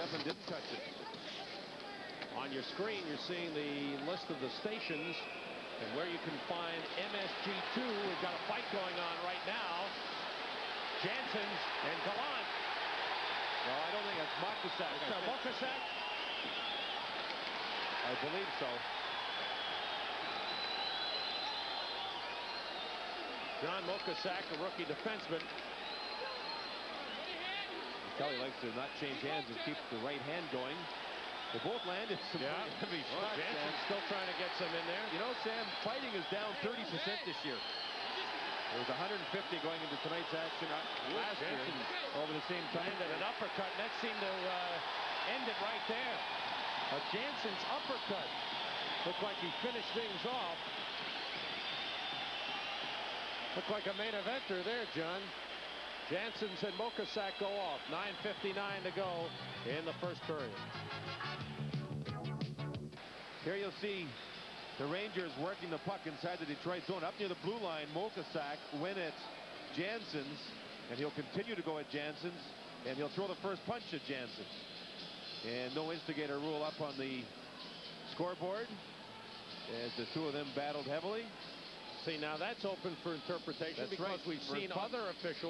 Didn't touch it. On your screen, you're seeing the list of the stations and where you can find MSG2. We've got a fight going on right now. Janssens and Gallant. No, I don't think that's Mokosak. It's uh, Mokosak. I believe so. John Mokosak, a rookie defenseman. Kelly likes to not change hands and keep the right hand going. They both landed some Yeah. heavy Well, shots. Janssens Sam. still trying to get some in there. You know, Sam, fighting is down 30% this year. There was 150 going into tonight's action uh, last year over the same time. Landed an uppercut, and that seemed to uh, end it right there. A Janssens uppercut. Looked like he finished things off. Looked like a main eventer there, John. Janssens and Mokosak go off. 9.59 to go in the first period. Here you'll see the Rangers working the puck inside the Detroit zone. Up near the blue line, Mokosak win at Janssens, and he'll continue to go at Janssens, and he'll throw the first punch at Janssens. And no instigator rule up on the scoreboard as the two of them battled heavily. See, now that's open for interpretation That's because right. we've seen other officials